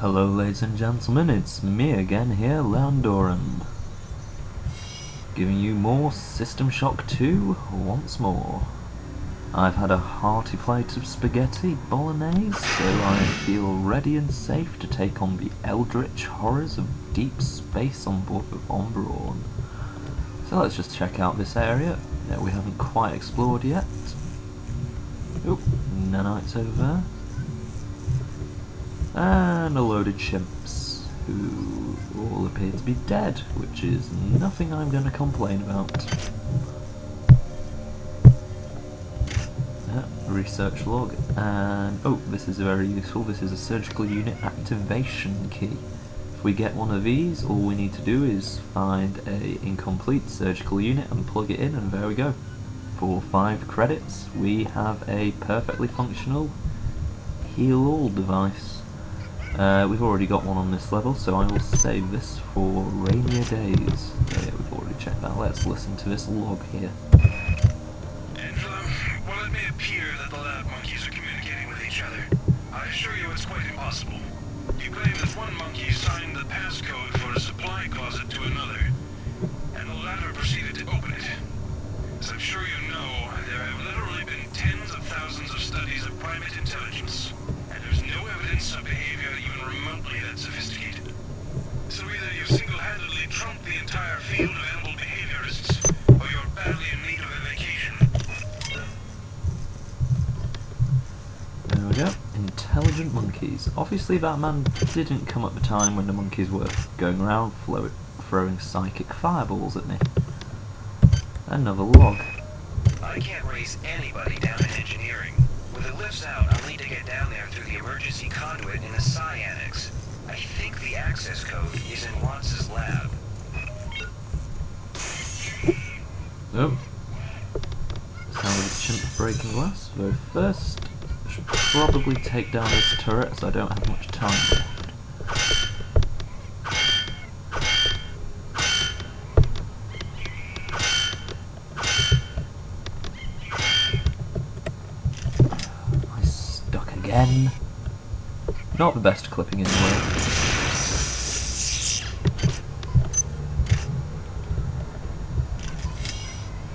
Hello ladies and gentlemen, it's me again here, LeAndorran. Giving you more System Shock 2 once more. I've had a hearty plate of spaghetti bolognese, so I feel ready and safe to take on the eldritch horrors of deep space on board the Von Braun. So let's just check out this area that we haven't quite explored yet. Oop, nanites over there and a load of chimps who all appear to be dead, which is nothing I'm going to complain about. Uh, research log, and oh, this is very useful. This is a surgical unit activation key. If we get one of these, all we need to do is find a incomplete surgical unit and plug it in, and there we go. For five credits, we have a perfectly functional heal all device. Uh, we've already got one on this level, so I will save this for rainier days. Oh, yeah, we've already checked that. Let's listen to this log here. Angela, while it may appear that the lab monkeys are communicating with each other, I assure you it's quite impossible. You claim that one monkey signed the passcode for a supply closet to another, and the latter proceeded to open it. As I'm sure you know, there have literally been tens of thousands of studies of primate intelligence, monkeys. Obviously that man didn't come at the time when the monkeys were going around throwing psychic fireballs at me. Another log. I can't race anybody down in engineering. With the lifts out, I'll need to get down there through the emergency conduit in the Psi Annex. I think the access code is in Watts' lab. Oh. Sound of a chimp breaking glass. So first, probably take down this turret as I don't have much time left. I stuck again. Not the best clipping in the world.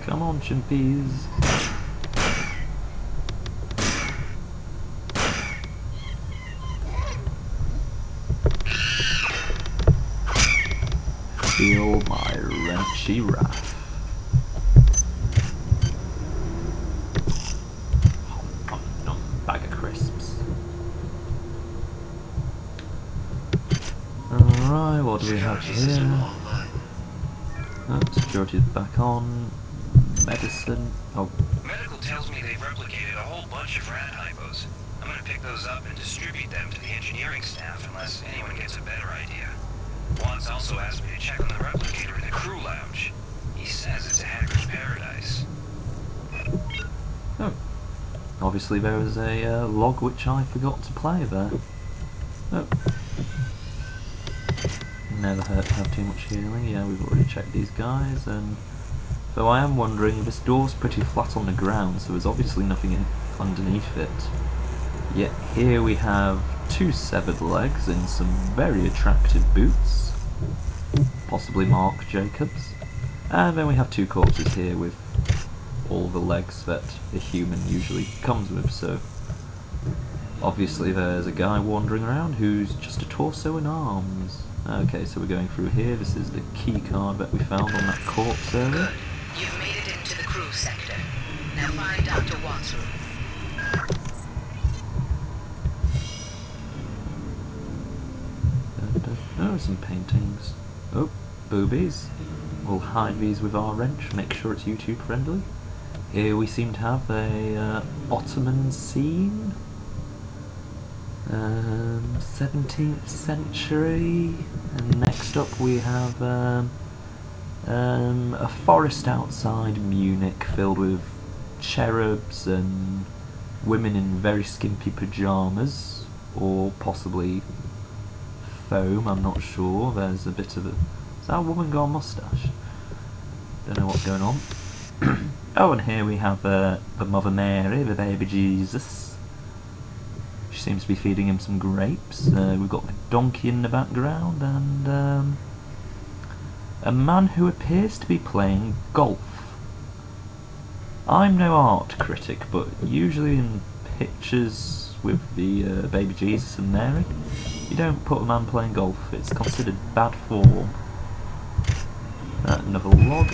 Come on, chimpies. Feel my wrenchy wrath. Bag of crisps. Alright, what do we have here? Oh, security's back on. Medicine. Oh, Medical tells me they've replicated a whole bunch of rad hypos. I'm gonna pick those up and distribute them to the engineering staff unless anyone gets a better idea. Also asked me to check on the replicator in the crew lounge. He says it's a hacker's paradise. oh. Obviously there was a uh, log which I forgot to play there. Oh. Never hurt to have too much healing. Yeah, we've already checked these guys, and though I am wondering, this door's pretty flat on the ground, so there's obviously nothing in underneath it. Yet here we have two severed legs in some very attractive boots, possibly Marc Jacobs, and then we have two corpses here with all the legs that a human usually comes with. So obviously there's a guy wandering around who's just a torso and arms. Okay, so we're going through here. This is the key card that we found on that corpse earlier. You've made it into the crew sector. Now find Dr. Watts' room. Some paintings. Oh, boobies. We'll hide these with our wrench, make sure it's YouTube friendly. Here we seem to have a uh, Ottoman scene. Um, 17th century. And next up we have um, um, a forest outside Munich filled with cherubs and women in very skimpy pyjamas, or possibly foam, I'm not sure. There's a bit of a. Is that a woman got a mustache? Don't know what's going on. oh, and here we have uh, the Mother Mary, the baby Jesus. She seems to be feeding him some grapes. Uh, we've got the donkey in the background and um, a man who appears to be playing golf. I'm no art critic, but usually in pictures with the uh, baby Jesus and Mary, you don't put a man playing golf. It's considered bad form. Uh, another log.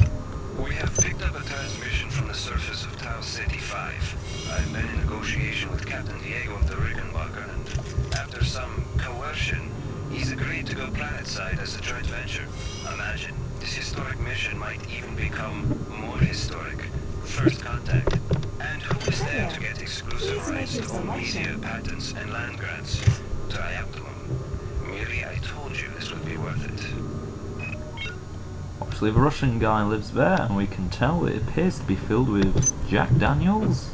We have picked up a transmission from the surface of Tau Ceti 5. I've been in negotiation with Captain Diego of the Rickenbacker, and after some coercion, he's agreed to go planetside as a joint venture. Imagine, this historic mission might even become more historic. First contact. And who is there to get exclusive rights to all media, patents, and land grants? TriOptimum. I told you this would be worth it. Actually, the Russian guy lives there, and we can tell it appears to be filled with Jack Daniels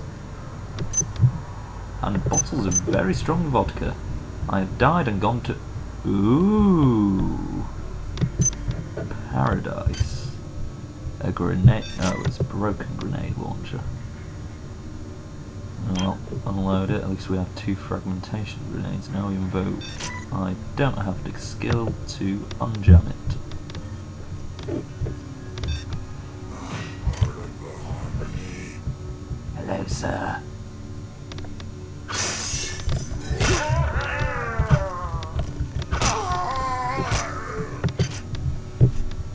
and bottles of very strong vodka. I have died and gone to. Ooh, paradise. A grenade. Oh, it's a broken grenade launcher. Well, unload it. At least we have two fragmentation grenades. Now we invoke. I don't have the skill to unjam it. Hello, sir.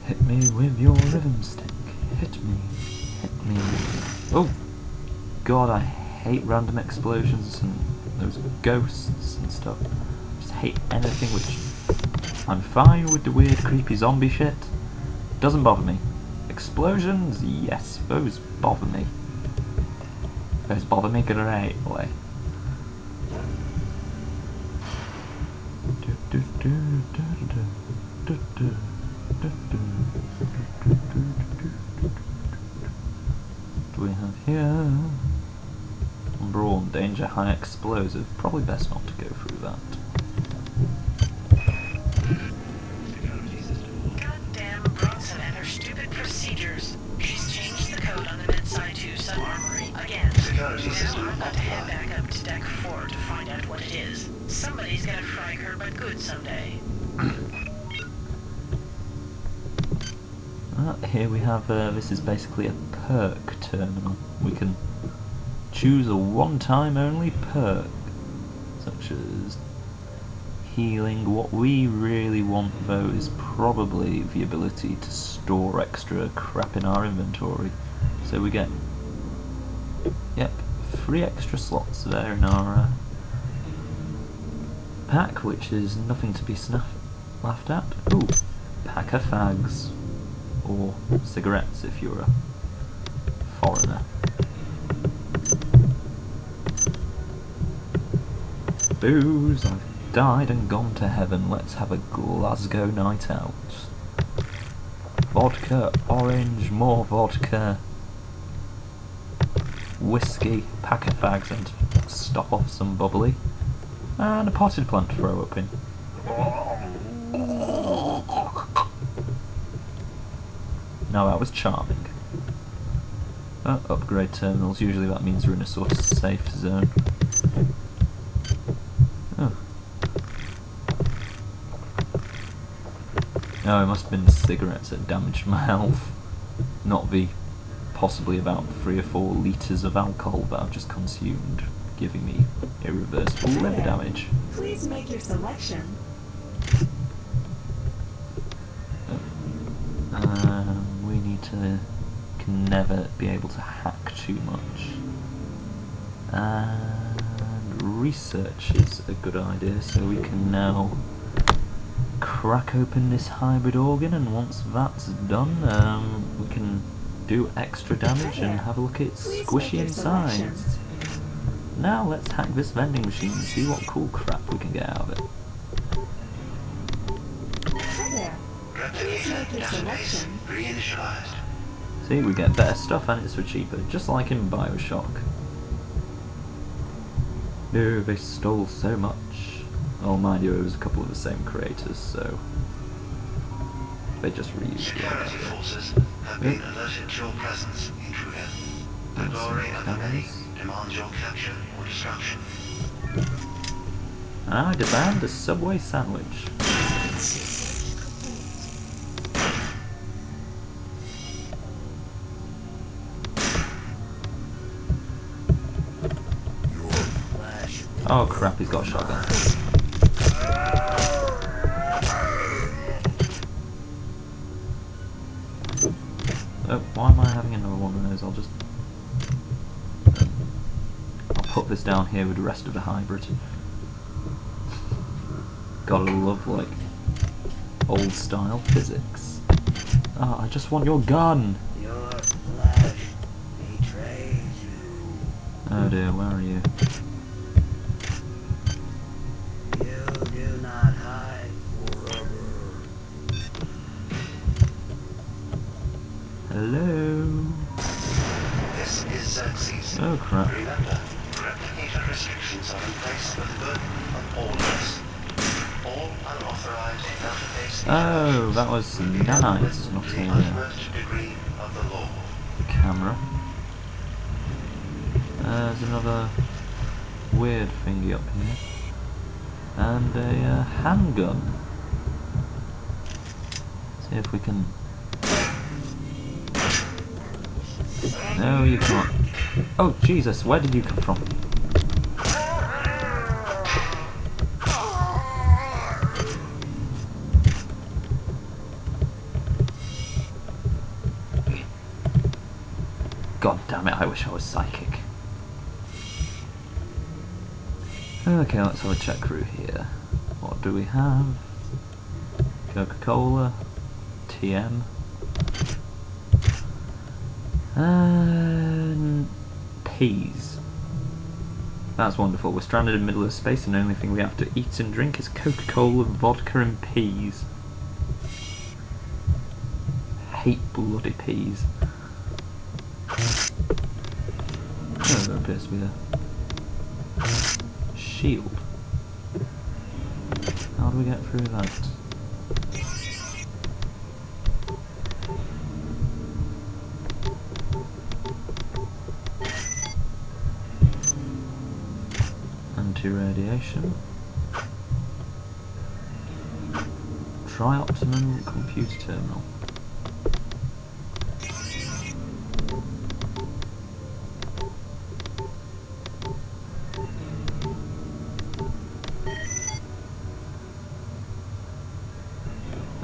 Hit me with your rhythm stick. Hit me. Hit me. Oh! God, I hate random explosions and those ghosts and stuff. Just hate anything which. I'm fine with the weird, creepy zombie shit. Doesn't bother me. Explosions, yes, those bother me. Those bother me greatly. Do we have here? Brawn, danger, high explosive. Probably best not to go through that. Goddamn Bronson and her stupid procedures. She's changed the code on the midside to some armory again. Security Now system I'm about to head back up to deck four to find out what it is. Somebody's gonna frag her, good someday. Here we have, uh, this is basically a perk terminal. We can choose a one-time only perk, such as healing. What we really want though is probably the ability to store extra crap in our inventory. So we get, yep, three extra slots there in our uh, pack, which is nothing to be snuff laughed at. Ooh, pack of fags or cigarettes if you're a foreigner. Booze, I've died and gone to heaven. Let's have a Glasgow night out. Vodka, orange, more vodka, whiskey, pack of fags, and stop off some bubbly, and a potted plant to throw up in. Now that was charming. Uh, upgrade terminals, usually that means we're in a sort of safe zone. Oh. No, it must have been the cigarettes that damaged my health, not the possibly about three or four litres of alcohol that I've just consumed, giving me irreversible liver damage. Please make your selection. Um, we need to can never be able to hack too much. And research is a good idea, so we can now crack open this hybrid organ, and once that's done, um, we can do extra damage and have a look at its squishy insides. Now let's hack this vending machine and see what cool crap we can get out of it. Hi there. Please make your selection. Reinitialized. See, we get better stuff and it's for cheaper, just like in Bioshock. No, they stole so much. Oh, mind you, it was a couple of the same creators, so they just reused Security it. forces have been alerted to your presence, intruder. The That's glory of the many demands your capture or destruction. And I demand a Subway sandwich. Oh crap, he's got a shotgun. Oh, why am I having another one of those? I'll just... I'll put this down here with the rest of the hybrid. Gotta love, like, old style physics. Ah, I just want your gun! Your flesh betrays you. Oh dear, where are? You Oh crap. Remember, replicator restrictions are in place for the good of all of us. All unauthorized database Oh, that was nanites, not a uh, camera. Uh, there's another weird thingy up here. And a uh, handgun. See if we can... No, you can't. Oh, Jesus, where did you come from? God damn it, I wish I was psychic. Okay, let's have a check through here. What do we have? Coca-Cola, TM, and peas. That's wonderful. We're stranded in the middle of space and the only thing we have to eat and drink is Coca-Cola, vodka and peas. Hate bloody peas. Oh, appears to be a shield. How do we get through that? Anti-radiation. TriOptimum computer terminal.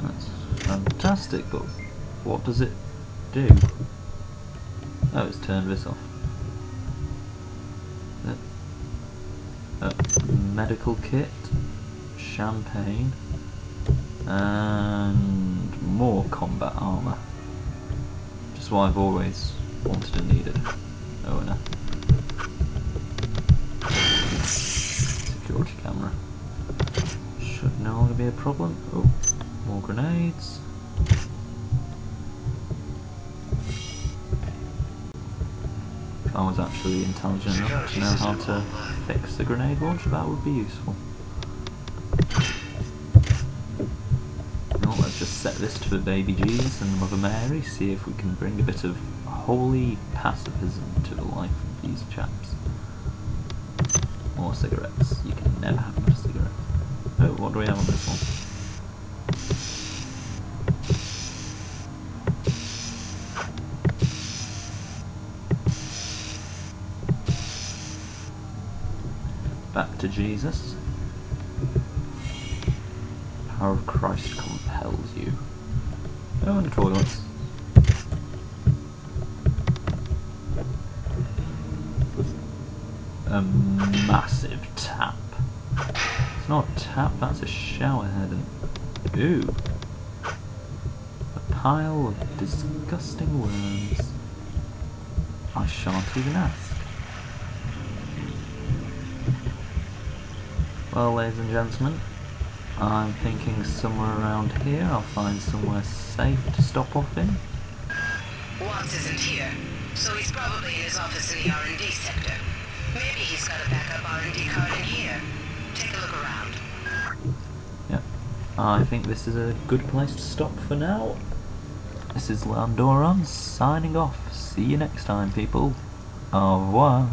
That's fantastic, but what does it do? Oh, it's turned this off. Medical kit, champagne, and more combat armor. Just what I've always wanted and needed. Oh, and a security camera. Should no longer be a problem. Oh, more grenades. I was actually intelligent enough to know how to fix the grenade launcher, that would be useful. Well, let's just set this to the baby G's and Mother Mary, see if we can bring a bit of holy pacifism to the life of these chaps. More cigarettes. You can never have enough cigarettes. Oh, what do we have on this one? Back to Jesus. Power of Christ compels you. Oh, and toilets. A massive tap. It's not a tap, that's a shower head. And ooh, a pile of disgusting worms. I shan't even ask. Well, ladies and gentlemen, I'm thinking somewhere around here I'll find somewhere safe to stop off in. Watts isn't here, so he's probably in his office in the R&D sector. Maybe he's got a backup R&D card in here. Take a look around. Yeah, I think this is a good place to stop for now. This is LeAndorran signing off. See you next time, people. Au revoir.